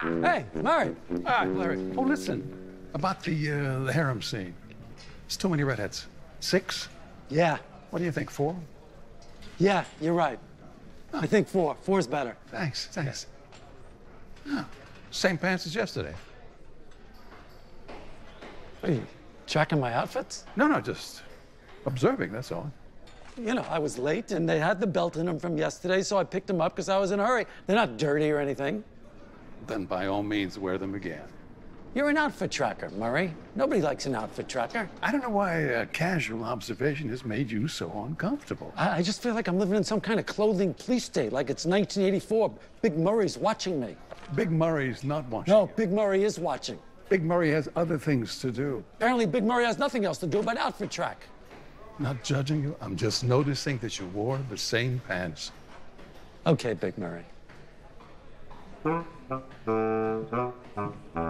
Hey, Murray. Ah, Larry. Oh, listen. About the uh, the harem scene. It's too many redheads. Six? Yeah, What do you think? Four? yeah, you're right. I think four. Four's better. Thanks. Thanks. Oh, same pants as yesterday. What are you, tracking my outfits? No, no, just observing. That's all. You know, I was late and they had the belt in them from yesterday, so I picked them up because I was in a hurry. They're not dirty or anything. Then by all means, wear them again. You're an outfit tracker, Murray. Nobody likes an outfit tracker. I don't know why a casual observation has made you so uncomfortable. I, I just feel like I'm living in some kind of clothing police state, like it's 1984. Big Murray's watching me. Big Murray's not watching. No, you. Big Murray is watching. Big Murray has other things to do. Apparently, Big Murray has nothing else to do but outfit track. Not judging you. I'm just noticing that you wore the same pants. Okay, Big Murray. Thank you.